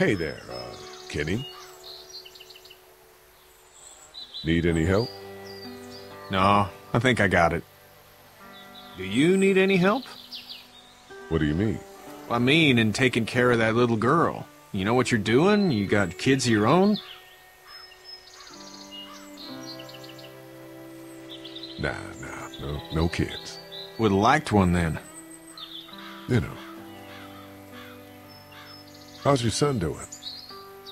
Hey there, uh, Kenny. Need any help? No, I think I got it. Do you need any help? What do you mean? I mean, in taking care of that little girl. You know what you're doing? You got kids of your own? Nah, nah, no, no kids. Would've liked one then. You know. How's your son doing?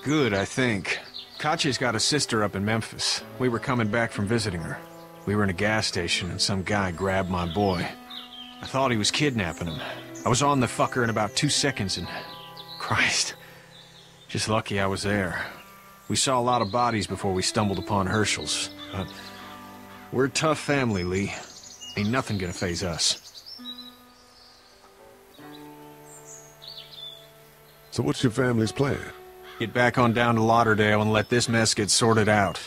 Good, I think. Katjaa's got a sister up in Memphis. We were coming back from visiting her. We were in a gas station and some guy grabbed my boy. I thought he was kidnapping him. I was on the fucker in about two seconds and... Christ. Just lucky I was there. We saw a lot of bodies before we stumbled upon Hershel's. But we're a tough family, Lee. Ain't nothing gonna phase us. So what's your family's plan? Get back on down to Lauderdale and let this mess get sorted out.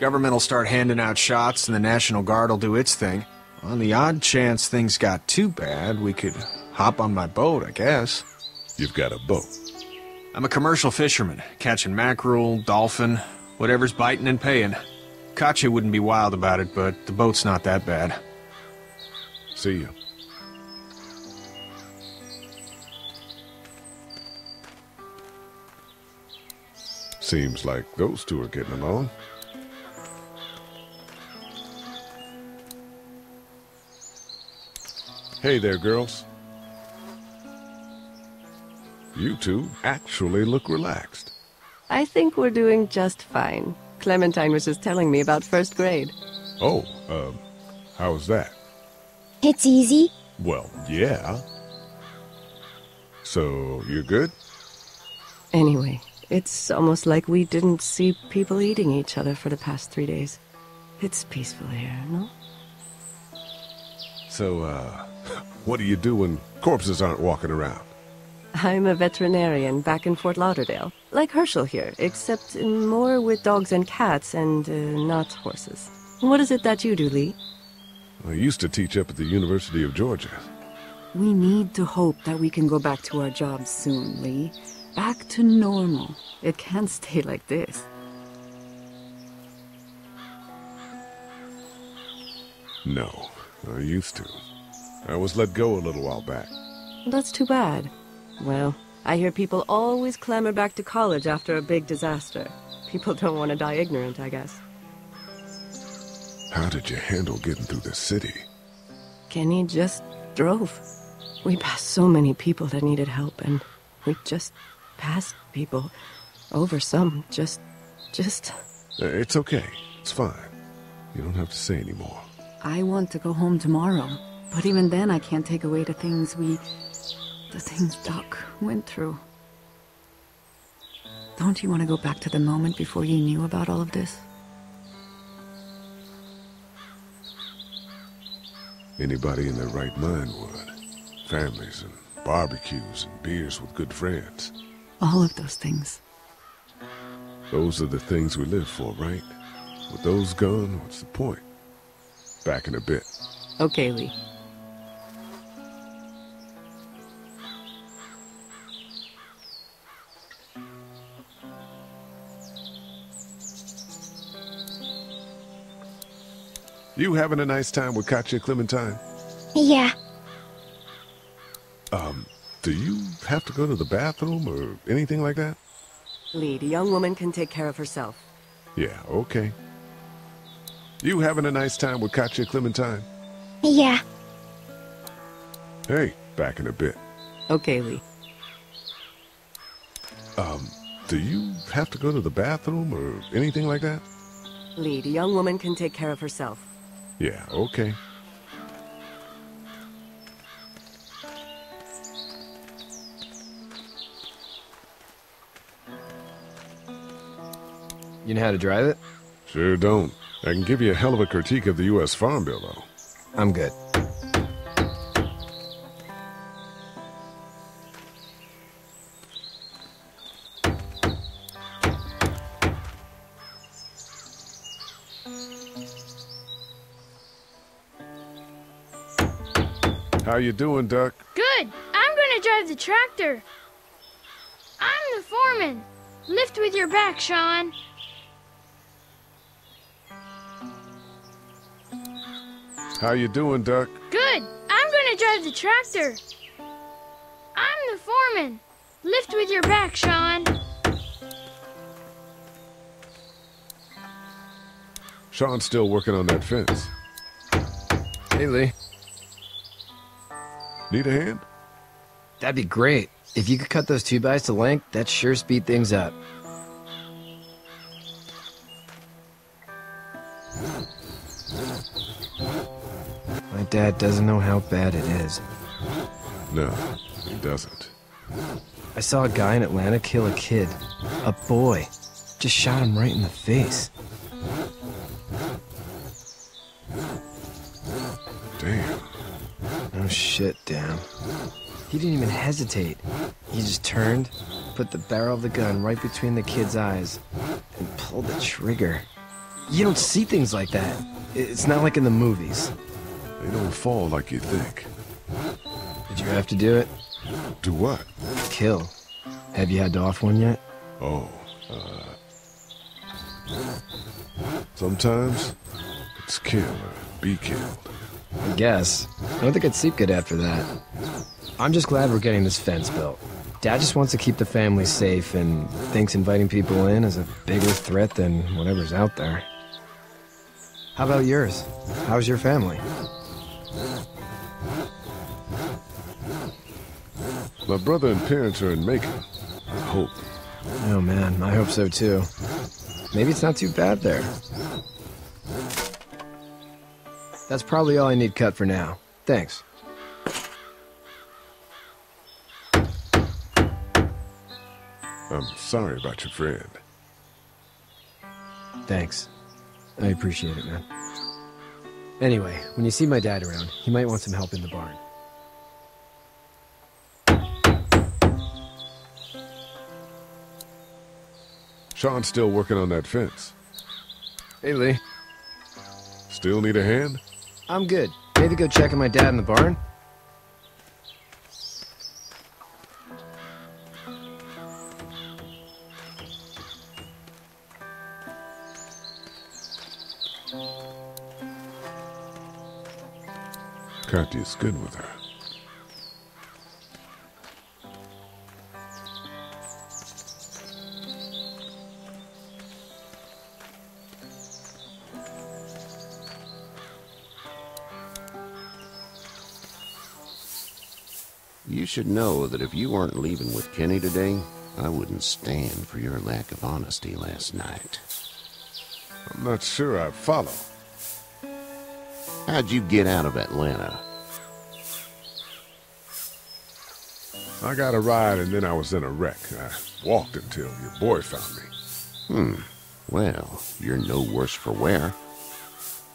Government will start handing out shots and the National Guard will do its thing. On the odd chance things got too bad, we could hop on my boat, I guess. You've got a boat. I'm a commercial fisherman, catching mackerel, dolphin, whatever's biting and paying. Katjaa wouldn't be wild about it, but the boat's not that bad. See you. Seems like those two are getting along. Hey there, girls. You two actually look relaxed. I think we're doing just fine. Clementine was just telling me about first grade. Oh, um, how was that? It's easy. Well, yeah. So, you're good? Anyway, it's almost like we didn't see people eating each other for the past three days. It's peaceful here, no? So, uh, what do you do when corpses aren't walking around? I'm a veterinarian back in Fort Lauderdale. Like Hershel here, except more with dogs and cats and uh, not horses. What is it that you do, Lee? I used to teach up at the University of Georgia. We need to hope that we can go back to our jobs soon, Lee. Back to normal. It can't stay like this. No, I used to. I was let go a little while back. That's too bad. Well, I hear people always clamor back to college after a big disaster. People don't want to die ignorant, I guess. How did you handle getting through the city? Kenny just drove. We passed so many people that needed help, and we just passed people. Over some, just... just... Uh, It's okay. It's fine. You don't have to say anymore. I want to go home tomorrow. But even then, I can't take away the things we... the things Doc went through. Don't you want to go back to the moment before you knew about all of this? Anybody in their right mind would. Families and barbecues and beers with good friends. All of those things. Those are the things we live for, right? With those gone, what's the point? Back in a bit. Okay, Lee. You having a nice time with Katjaa Clementine? Yeah. Um, do you have to go to the bathroom or anything like that? Lee, the young woman can take care of herself. Yeah, okay. You having a nice time with Katjaa Clementine? Yeah. Hey, back in a bit. Okay, Lee. Um, do you have to go to the bathroom or anything like that? Lee, the young woman can take care of herself. Yeah, okay. You know how to drive it? Sure don't. I can give you a hell of a critique of the U.S. Farm Bill, though. I'm good. How you doing, Duck? Good. I'm gonna drive the tractor. I'm the the foreman. Lift with your back, Shawn. How you doing, Duck? Good. I'm gonna drive the tractor. I'm the foreman. Lift with your back, Shawn. Shawn's still working on that fence. Hey, Lee. Need a hand? That'd be great. If you could cut those two bys to length, that'd sure speed things up. Dad doesn't know how bad it is. No, he doesn't. I saw a guy in Atlanta kill a kid. A boy. Just shot him right in the face. Damn. No shit, damn. He didn't even hesitate. He just turned, put the barrel of the gun right between the kid's eyes, and pulled the trigger. You don't see things like that. It's not like in the movies. They don't fall like you think. Did you have to do it? Do what? Kill. Have you had to off one yet? Oh, uh... Sometimes it's kill or be killed. I guess. I don't think I'd sleep good after that. I'm just glad we're getting this fence built. Dad just wants to keep the family safe and thinks inviting people in is a bigger threat than whatever's out there. How about yours? How's your family? My brother and parents are in Macon. I hope. Oh man, I hope so too. Maybe it's not too bad there. That's probably all I need cut for now. Thanks. I'm sorry about your friend. Thanks. I appreciate it, man. Anyway, when you see my dad around, he might want some help in the barn. Shawn's still working on that fence. Hey, Lee. Still need a hand? I'm good. Maybe go check on my dad in the barn? Katjaa's good with her. Should know that if you weren't leaving with Kenny today, I wouldn't stand for your lack of honesty last night. I'm not sure I follow. How'd you get out of Atlanta? I got a ride and then I was in a wreck. I walked until your boy found me. Hmm. Well, you're no worse for wear.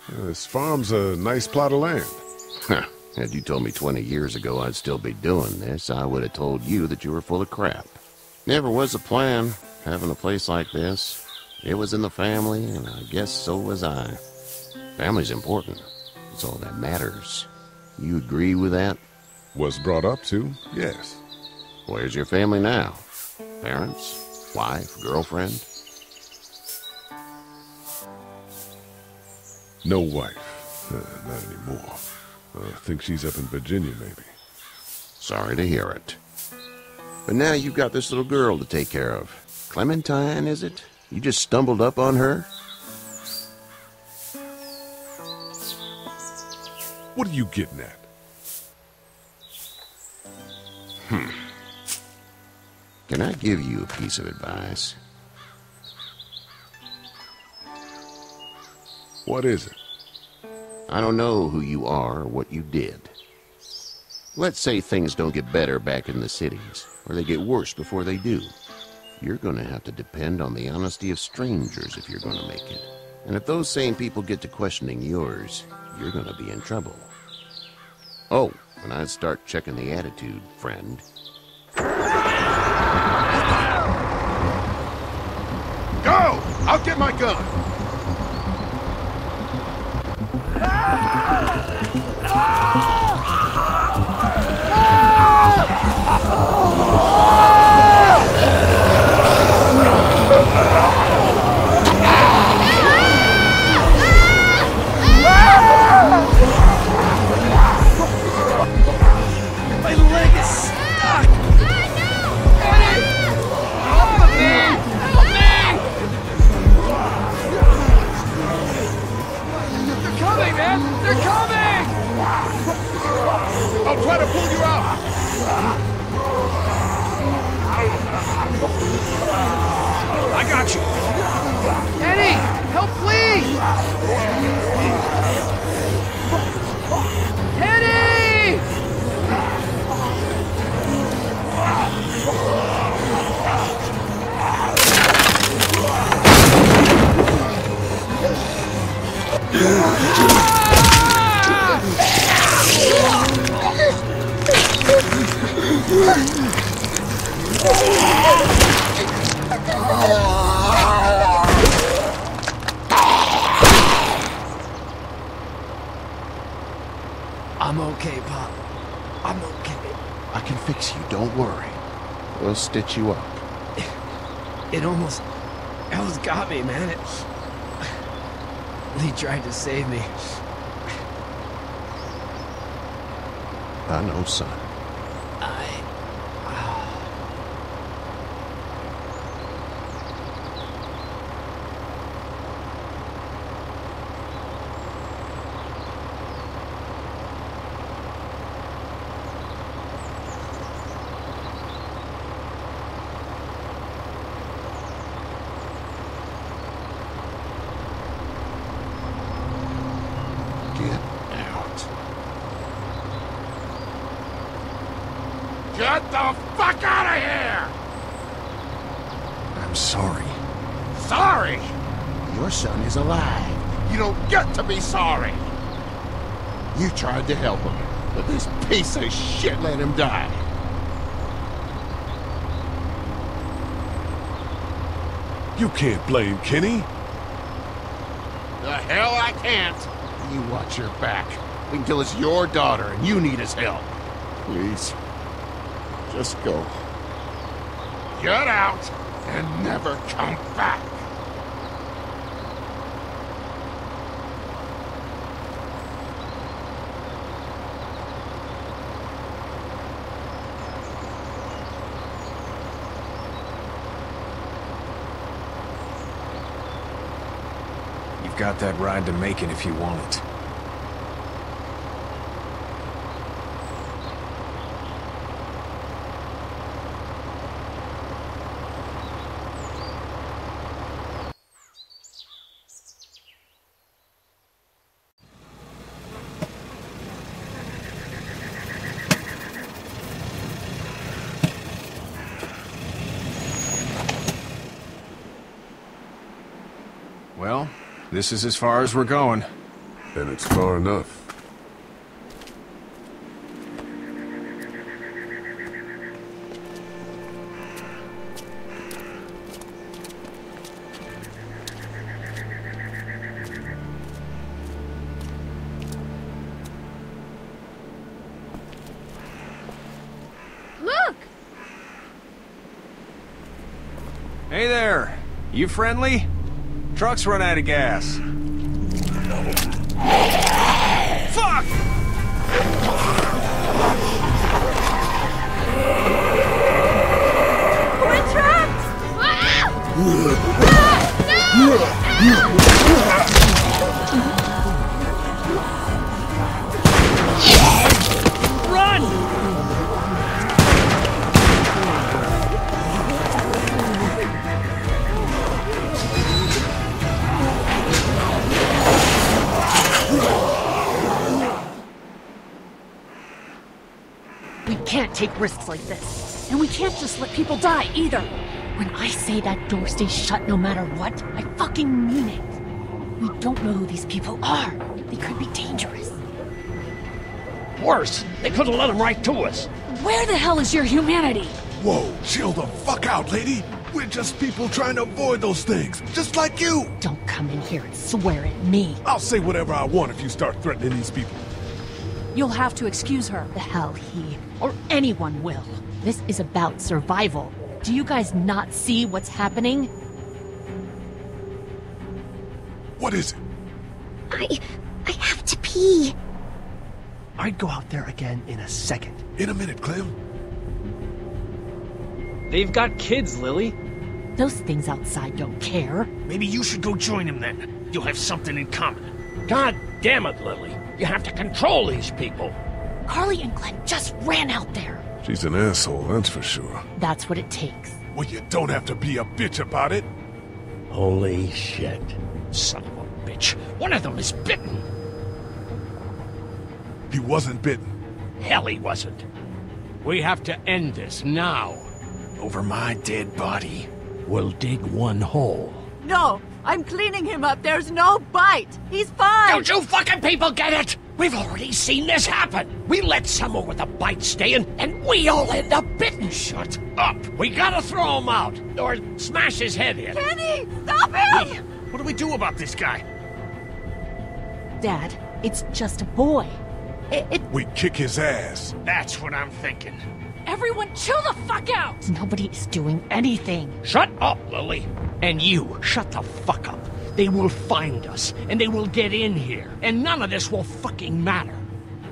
This farm's a nice plot of land. Had you told me 20 years ago I'd still be doing this, I would have told you that you were full of crap. Never was a plan, having a place like this. It was in the family, and I guess so was I. Family's important. It's all that matters. You agree with that? Was brought up to, yes. Where's your family now? Parents? Wife? Girlfriend? No wife. Uh, not anymore. I think she's up in Virginia, maybe. Sorry to hear it. But now you've got this little girl to take care of. Clementine, is it? You just stumbled up on her? What are you getting at? Hmm. Can I give you a piece of advice? What is it? I don't know who you are or what you did. Let's say things don't get better back in the cities, or they get worse before they do. You're gonna have to depend on the honesty of strangers if you're gonna make it. And if those same people get to questioning yours, you're gonna be in trouble. Oh, and I'd start checking the attitude, friend. Go! I'll get my gun! Got please! Stitch you up. It almost... It almost got me, man. It... Lee tried to save me. I know, son. I... Get out. Get the fuck out of here! I'm sorry. Sorry! Your son is alive. You don't get to be sorry. You tried to help him, but this piece of shit let him die. You can't blame Kenny. The hell I can't. You watch your back. Until it's your daughter and you need his help. Please. Just go. Get out and never come back. You've got that ride to Macon if you want it. Well, this is as far as we're going. And it's far enough. Look! Hey there! You friendly? Truck's run out of gas. Fuck! We're trapped! Ah! We can't take risks like this. And we can't just let people die either. When I say that door stays shut no matter what, I fucking mean it. We don't know who these people are. They could be dangerous. Worse, they could have let them right to us. Where the hell is your humanity? Whoa, chill the fuck out, lady. We're just people trying to avoid those things, just like you. Don't come in here and swear at me. I'll say whatever I want if you start threatening these people. You'll have to excuse her. The hell he or anyone will. This is about survival. Do you guys not see what's happening? What is it? I. I have to pee. I'd go out there again in a second. In a minute, Clem. They've got kids, Lilly. Those things outside don't care. Maybe you should go join them then. You'll have something in common. God damn it, Lilly. You have to control these people. Carley and Glenn just ran out there. She's an asshole, that's for sure. That's what it takes. Well, you don't have to be a bitch about it. Holy shit. Son of a bitch. One of them is bitten. He wasn't bitten. Hell, he wasn't. We have to end this now. Over my dead body. We'll dig one hole. No, I'm cleaning him up. There's no bite. He's fine. Don't you fucking people get it? We've already seen this happen. We let someone with a bite stay in, and we all end up bitten. Shut up. We gotta throw him out, or smash his head in. Kenny, stop him! Hey, what do we do about this guy? Dad, it's just a boy. It, it, We kick his ass. That's what I'm thinking. everyone chill the fuck out! Nobody's doing anything. Shut up, Lilly. And you, shut the fuck up. They will find us, and they will get in here, and none of this will fucking matter.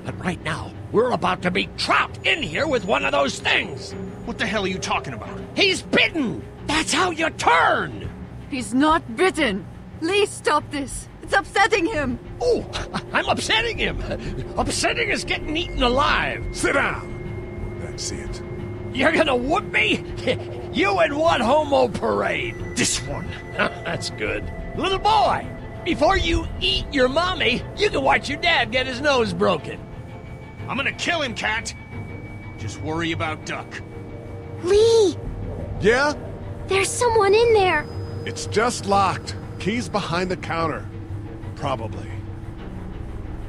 But right now, we're about to be trapped in here with one of those things. What the hell are you talking about? He's bitten! That's how you turn! He's not bitten. Lee, stop this. It's upsetting him. Oh, I'm upsetting him. Upsetting is getting eaten alive. Sit down. That's it. You're gonna whoop me? You and what homo parade? This one. That's good. Little boy, before you eat your mommy, you can watch your dad get his nose broken. I'm gonna kill him, Cat. Just worry about Duck. Lee, Yeah? there's someone in there. It's just locked. Key's behind the counter. Probably.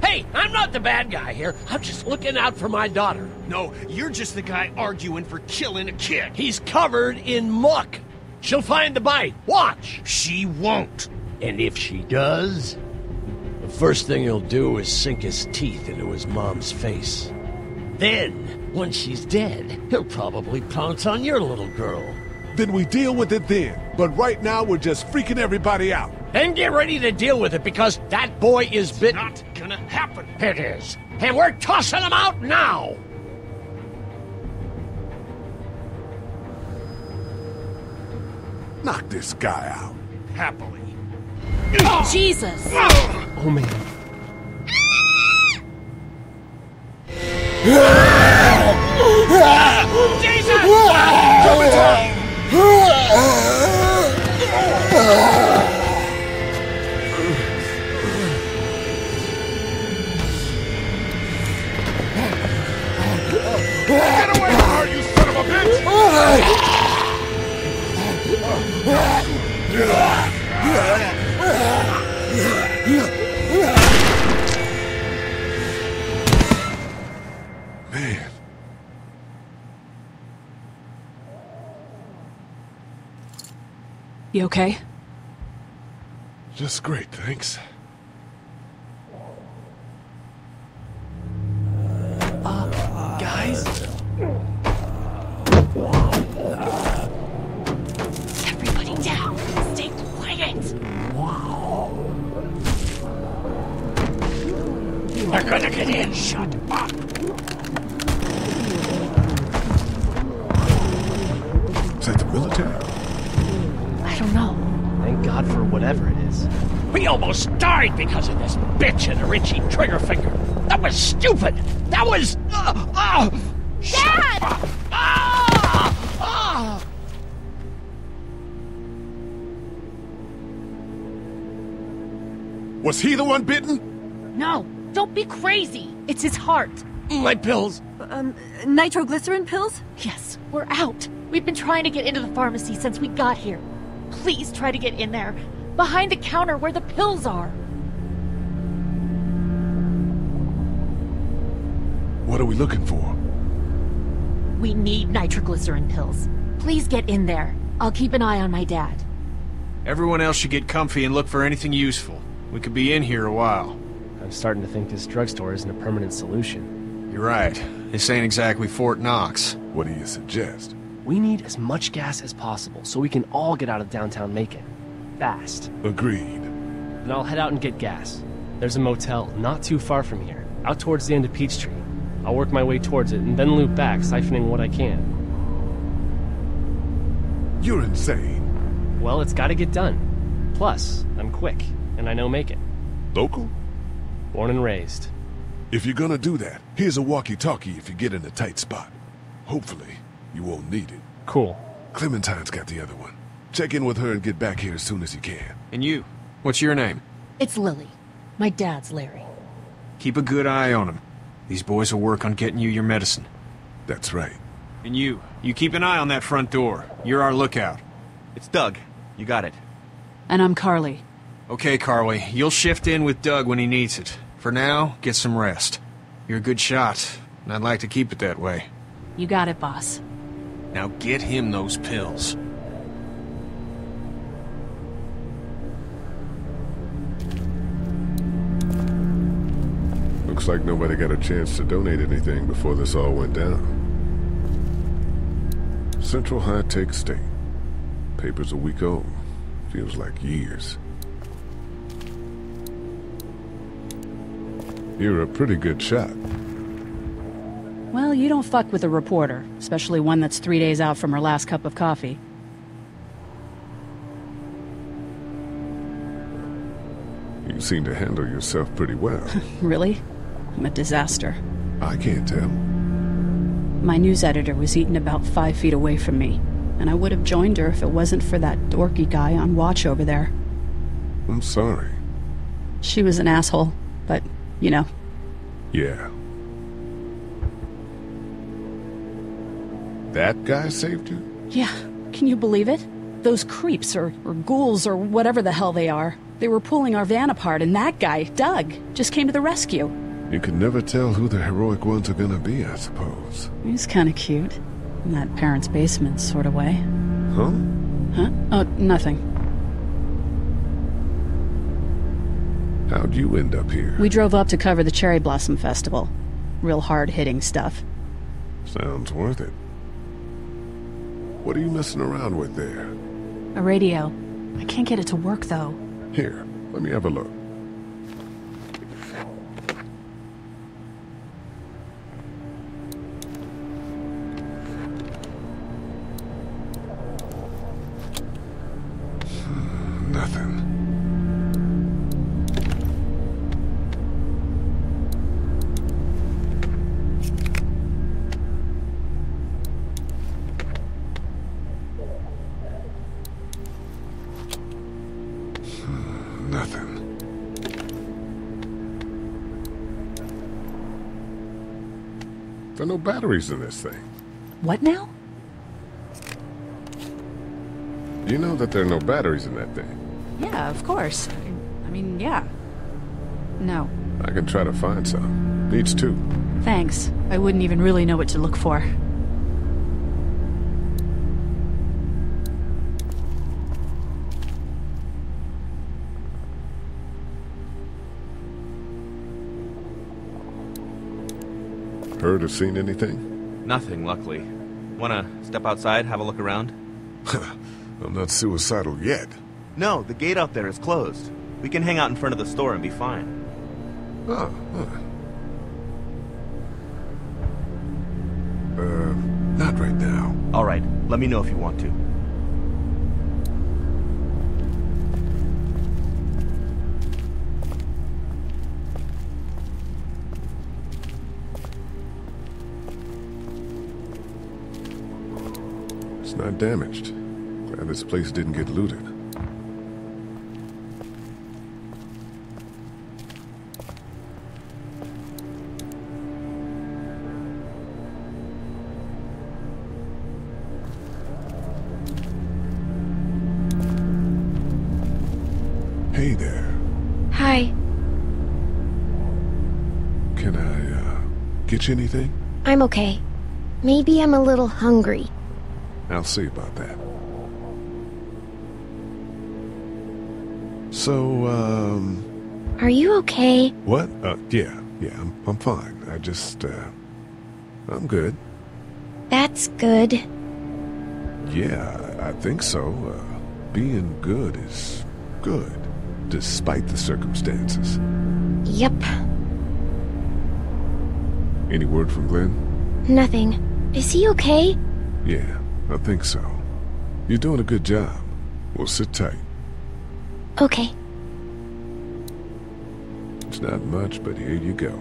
Hey, I'm not the bad guy here. I'm just looking out for my daughter. No, you're just the guy arguing for killing a kid. He's covered in muck. She'll find the bite. Watch. She won't. And if she does, the first thing he'll do is sink his teeth into his mom's face. Then, once she's dead, he'll probably pounce on your little girl. Then we deal with it then. But right now, we're just freaking everybody out. Then get ready to deal with it because that boy is bitten. Not gonna happen. It is. And we're tossing him out now. Knock this guy out. Happily. Jesus! Ah! Oh man. Get away from her, you son of a bitch! Man, You okay? just great, thanks. Guys? Everybody down! Stay quiet! They're gonna get in. Shut up. Is that the military? I don't know. Thank God for whatever it is. We almost died because of this bitch and a Richie trigger finger. That was stupid. That was. Dad! Was he the one bitten? No, don't be crazy. It's his heart. My pills. Um, nitroglycerin pills? Yes, we're out. We've been trying to get into the pharmacy since we got here. Please try to get in there. Behind the counter where the pills are. What are we looking for? We need nitroglycerin pills. Please get in there. I'll keep an eye on my dad. Everyone else should get comfy and look for anything useful. We could be in here a while. I'm starting to think this drugstore isn't a permanent solution. You're right. This ain't exactly Fort Knox. What do you suggest? We need as much gas as possible so we can all get out of downtown Macon. Fast. Agreed. And I'll head out and get gas. There's a motel not too far from here, out towards the end of Peachtree. I'll work my way towards it and then loop back, siphoning what I can. You're insane. Well, it's gotta get done. Plus, I'm quick, and I know Macon. Local? Born and raised. If you're gonna do that, here's a walkie-talkie if you get in a tight spot. Hopefully, you won't need it. Cool. Clementine's got the other one. Check in with her and get back here as soon as you can. And you, what's your name? It's Lilly. My dad's Larry. Keep a good eye on him. These boys will work on getting you your medicine. That's right. And you, you keep an eye on that front door. You're our lookout. It's Doug. You got it. And I'm Carley. Okay, Carley. you'll shift in with Doug when he needs it. For now, get some rest. You're a good shot, and I'd like to keep it that way. You got it, boss. Now get him those pills. Looks like nobody got a chance to donate anything before this all went down. Central High Tech State. Paper's a week old. Feels like years. You're a pretty good shot. Well, you don't fuck with a reporter, especially one that's three days out from her last cup of coffee. You seem to handle yourself pretty well. really? I'm a disaster. I can't tell. My news editor was eaten about five feet away from me, and I would have joined her if it wasn't for that dorky guy on watch over there. I'm sorry. She was an asshole, but, you know. Yeah. That guy saved you? Yeah, can you believe it? Those creeps, or, or ghouls, or whatever the hell they are. They were pulling our van apart, and that guy, Doug, just came to the rescue. You can never tell who the heroic ones are gonna be, I suppose. He's kind of cute. In that parents' basement sort of way. Huh? Huh? Oh, nothing. How'd you end up here? We drove up to cover the Cherry Blossom Festival. Real hard-hitting stuff. Sounds worth it. What are you messing around with there? A radio. I can't get it to work, though. Here, let me have a look. There are no batteries in this thing. What now? You know that there are no batteries in that thing. Yeah, of course. I, I mean, yeah. No. I can try to find some. Needs two. Thanks. I wouldn't even really know what to look for. Heard or seen anything? Nothing, luckily. Wanna step outside, have a look around? I'm not suicidal yet. No, the gate out there is closed. We can hang out in front of the store and be fine. Oh, Uh, not right now. Alright, let me know if you want to. It's not damaged. Glad this place didn't get looted. Hey there. Hi. Can I, uh, get you anything? I'm okay. Maybe I'm a little hungry. I'll see about that. So, um, Are you okay? what? Uh, yeah, yeah, I'm, I'm fine. I just, uh, I'm good. That's good. Yeah, I think so. Uh, being good is good, despite the circumstances. Yep. Any word from Glenn? Nothing. Is he okay? Yeah, I think so. You're doing a good job. Well, sit tight. Okay. It's not much, but here you go.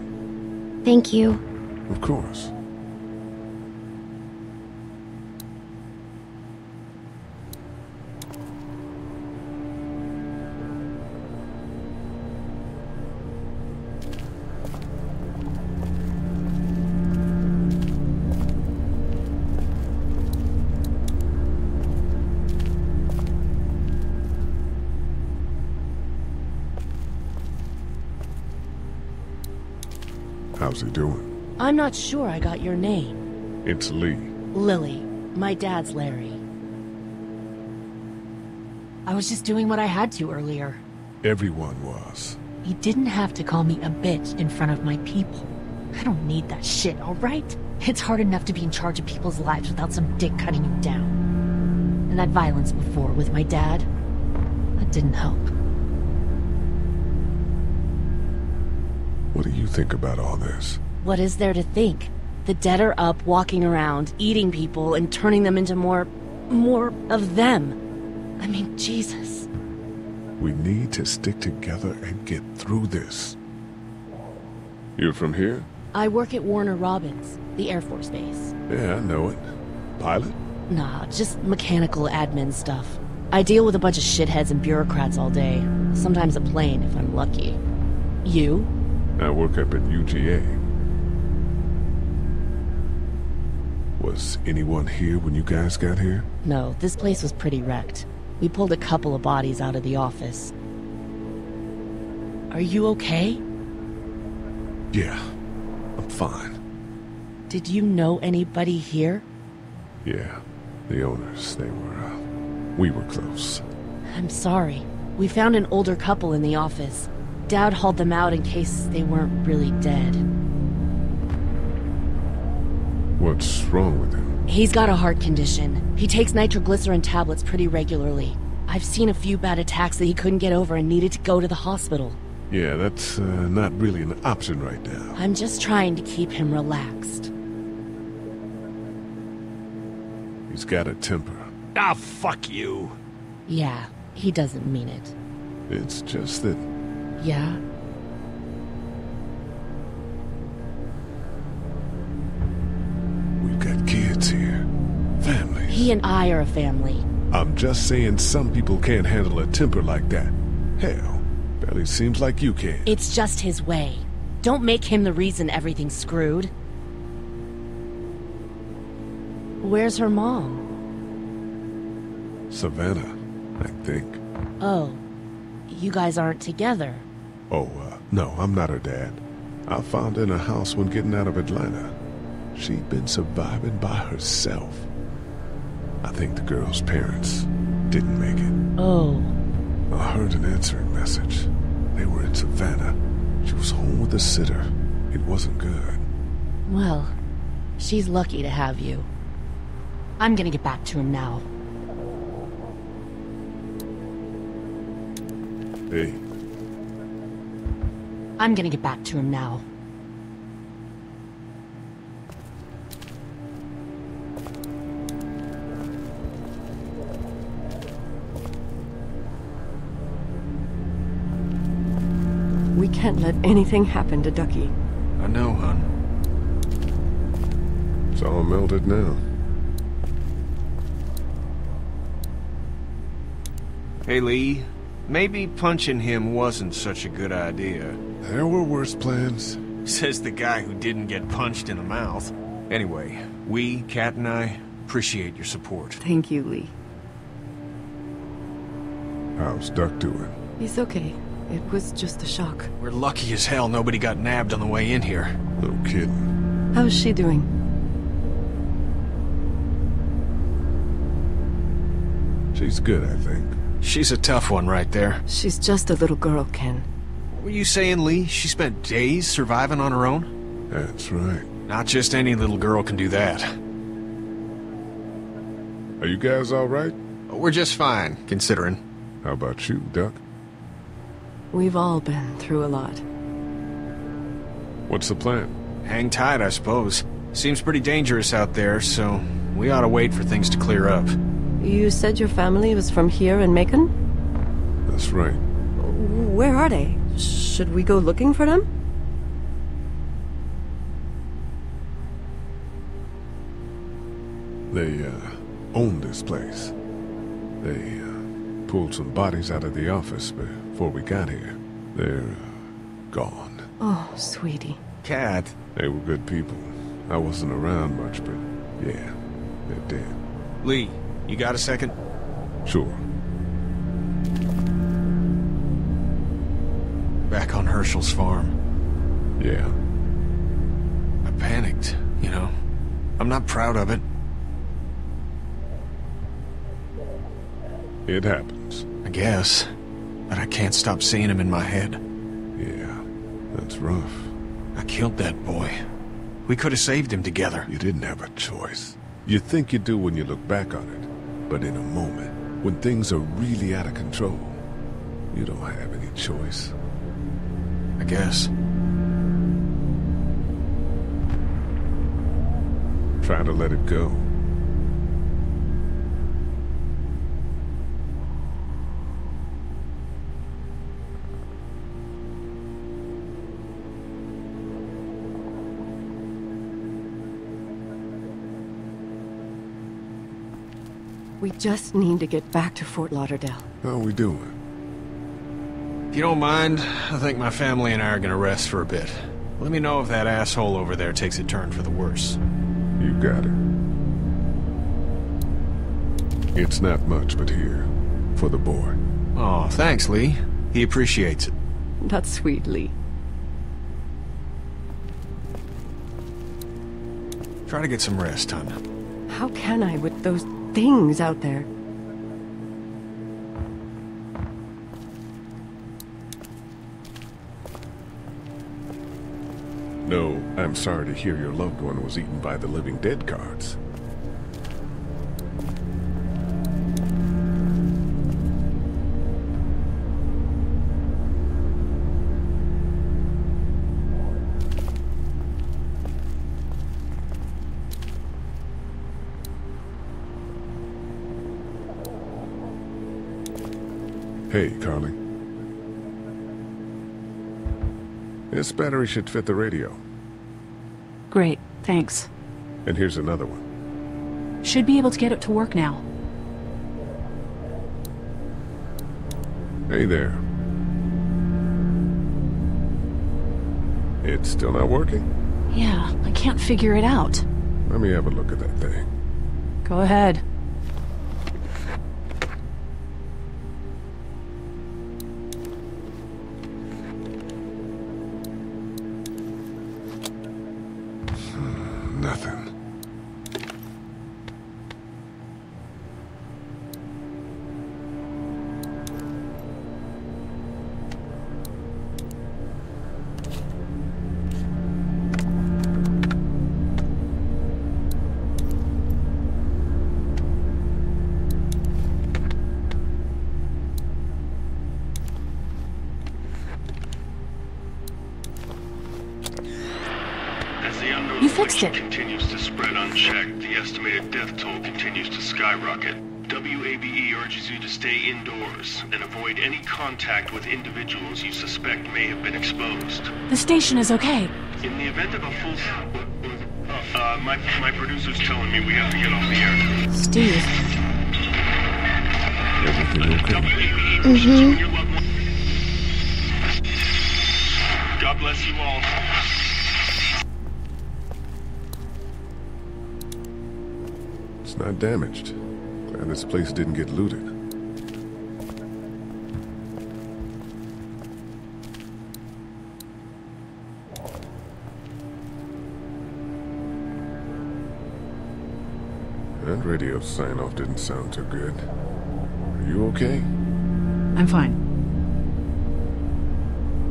Thank you. Of course. How's he doing? I'm not sure I got your name. It's Lee. Lilly. My dad's Larry. I was just doing what I had to earlier. Everyone was. You didn't have to call me a bitch in front of my people. I don't need that shit, alright? It's hard enough to be in charge of people's lives without some dick cutting you down. And that violence before with my dad, that didn't help. What do you think about all this? What is there to think? The dead are up, walking around, eating people, and turning them into more... more of them. I mean, Jesus. We need to stick together and get through this. You're from here? I work at Warner Robins, the Air Force Base. Yeah, I know it. Pilot? Nah, just mechanical admin stuff. I deal with a bunch of shitheads and bureaucrats all day. Sometimes a plane, if I'm lucky. You? I work up at UGA. Was anyone here when you guys got here? No, this place was pretty wrecked. We pulled a couple of bodies out of the office. Are you okay? Yeah, I'm fine. Did you know anybody here? Yeah, the owners, they were, uh, we were close. I'm sorry. We found an older couple in the office. Dad hauled them out in case they weren't really dead. What's wrong with him? He's got a heart condition. He takes nitroglycerin tablets pretty regularly. I've seen a few bad attacks that he couldn't get over and needed to go to the hospital. Yeah, that's uh, not really an option right now. I'm just trying to keep him relaxed. He's got a temper. Ah, fuck you. Yeah, he doesn't mean it. It's just that Yeah? we've got kids here. Families. He and I are a family. I'm just saying some people can't handle a temper like that. Hell, barely seems like you can. It's just his way. Don't make him the reason everything's screwed. Where's her mom? Savannah, I think. Oh, you guys aren't together. Oh, uh, no, I'm not her dad. I found her in a house when getting out of Atlanta. She'd been surviving by herself. I think the girl's parents didn't make it. Oh. I heard an answering message. They were in Savannah. She was home with a sitter. It wasn't good. Well, she's lucky to have you. I'm gonna get back to him now. Hey, I'm gonna get back to him now. We can't let anything happen to Ducky. I know, hon. it's all melted now. Hey, Lee. Maybe punching him wasn't such a good idea. There were worse plans. Says the guy who didn't get punched in the mouth. Anyway, we, Kat and I, appreciate your support. Thank you, Lee. How's Duck doing? He's okay. It was just a shock. We're lucky as hell nobody got nabbed on the way in here. No kidding. How's she doing? She's good, I think. She's a tough one right there. She's just a little girl, Ken. Were you saying, Lee, she spent days surviving on her own? That's right. Not just any little girl can do that. Are you guys all right? We're just fine, considering. How about you, Duck? We've all been through a lot. What's the plan? Hang tight, I suppose. Seems pretty dangerous out there, so we ought to wait for things to clear up. You said your family was from here in Macon? That's right. Where are they? Should we go looking for them? They, uh, own this place. They, uh, pulled some bodies out of the office before we got here. They're, uh, gone. Oh, sweetie. Cat. They were good people. I wasn't around much, but yeah, they're dead. Lee, you got a second? Sure. Back on Hershel's farm. Yeah. I panicked, you know. I'm not proud of it. It happens. I guess. But I can't stop seeing him in my head. Yeah, that's rough. I killed that boy. We could have saved him together. You didn't have a choice. You think you do when you look back on it. But in a moment, when things are really out of control, you don't have any choice. I guess. Try to let it go. We just need to get back to Fort Lauderdale. How are we doing? If you don't mind, I think my family and I are gonna rest for a bit. Let me know if that asshole over there takes a turn for the worse. You got it. It's not much, but here. For the boy. Oh, thanks, Lee. He appreciates it. That's sweet, Lee. Try to get some rest, hon. How can I with those things out there? I'm sorry to hear your loved one was eaten by the living dead cards. Hey, Carley. This battery should fit the radio. Great, thanks. And here's another one. Should be able to get it to work now. Hey there. It's still not working? Yeah, I can't figure it out. Let me have a look at that thing. Go ahead. Station is okay. In the event of a full... Uh, my, my producer's telling me we have to get off the air. Steve. Everything okay? Mm-hmm. God bless you all. It's not damaged. Glad this place didn't get looted. Radio sign-off didn't sound too good. Are you okay? I'm fine.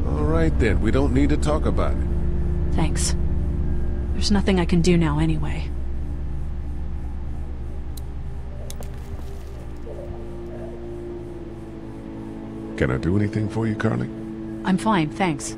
All right then, we don't need to talk about it. Thanks. There's nothing I can do now anyway. Can I do anything for you, Carley? I'm fine, thanks.